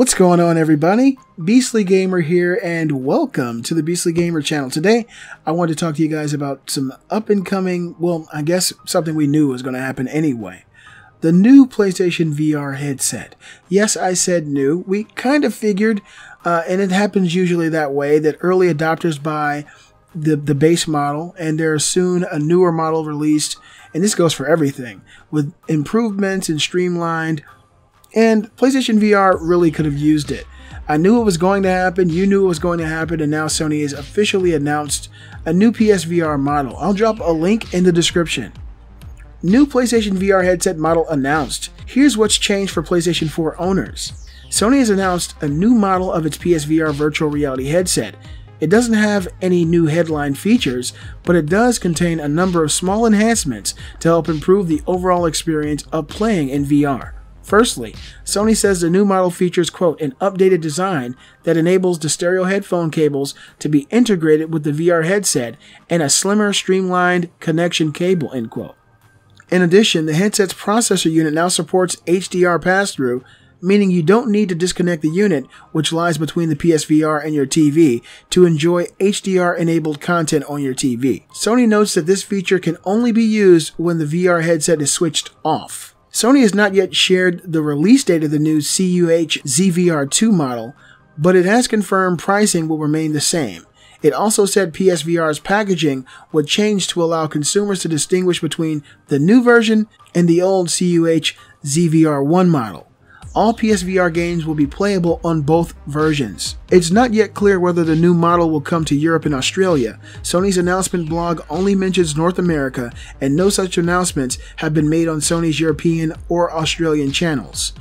What's going on, everybody? Beastly Gamer here, and welcome to the Beastly Gamer channel. Today, I want to talk to you guys about some up and coming, well, I guess something we knew was going to happen anyway. The new PlayStation VR headset. Yes, I said new. We kind of figured, uh, and it happens usually that way, that early adopters buy the, the base model, and there's soon a newer model released, and this goes for everything, with improvements and streamlined and PlayStation VR really could have used it. I knew it was going to happen, you knew it was going to happen, and now Sony has officially announced a new PSVR model. I'll drop a link in the description. New PlayStation VR headset model announced. Here's what's changed for PlayStation 4 owners. Sony has announced a new model of its PSVR virtual reality headset. It doesn't have any new headline features, but it does contain a number of small enhancements to help improve the overall experience of playing in VR. Firstly, Sony says the new model features, quote, an updated design that enables the stereo headphone cables to be integrated with the VR headset and a slimmer, streamlined connection cable, end quote. In addition, the headset's processor unit now supports HDR pass-through, meaning you don't need to disconnect the unit, which lies between the PSVR and your TV, to enjoy HDR-enabled content on your TV. Sony notes that this feature can only be used when the VR headset is switched off. Sony has not yet shared the release date of the new CUH ZVR2 model, but it has confirmed pricing will remain the same. It also said PSVR's packaging would change to allow consumers to distinguish between the new version and the old CUH ZVR1 model all PSVR games will be playable on both versions. It's not yet clear whether the new model will come to Europe and Australia. Sony's announcement blog only mentions North America, and no such announcements have been made on Sony's European or Australian channels.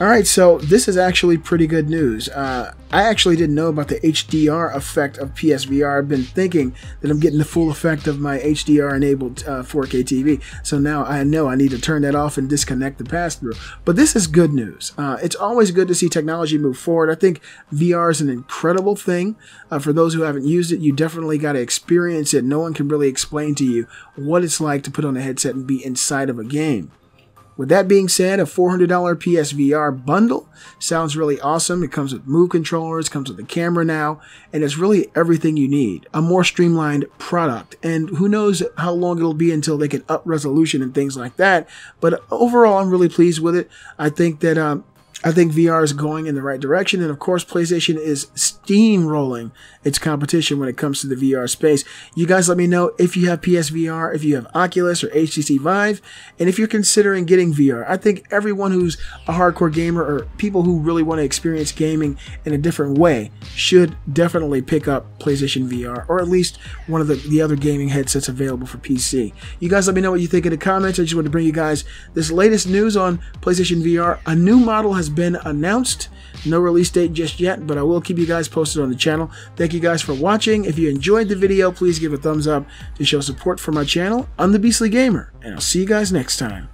Alright, so this is actually pretty good news. Uh, I actually didn't know about the HDR effect of PSVR. I've been thinking that I'm getting the full effect of my HDR enabled uh, 4K TV. So now I know I need to turn that off and disconnect the pass through. But this is good news. Uh, it's always good to see technology move forward. I think VR is an incredible thing. Uh, for those who haven't used it, you definitely got to experience it. No one can really explain to you what it's like to put on a headset and be inside of a game. With that being said, a $400 PSVR bundle sounds really awesome. It comes with Move controllers, comes with a camera now, and it's really everything you need. A more streamlined product. And who knows how long it'll be until they can up resolution and things like that. But overall, I'm really pleased with it. I think that um, I think VR is going in the right direction, and of course, PlayStation is steamrolling its competition when it comes to the VR space. You guys let me know if you have PSVR, if you have Oculus or HTC Vive, and if you're considering getting VR. I think everyone who's a hardcore gamer or people who really want to experience gaming in a different way should definitely pick up PlayStation VR, or at least one of the, the other gaming headsets available for PC. You guys let me know what you think in the comments. I just want to bring you guys this latest news on PlayStation VR. A new model has been announced. No release date just yet, but I will keep you guys posted on the channel. Thank you guys for watching. If you enjoyed the video, please give a thumbs up to show support for my channel. I'm the Beastly Gamer, and I'll see you guys next time.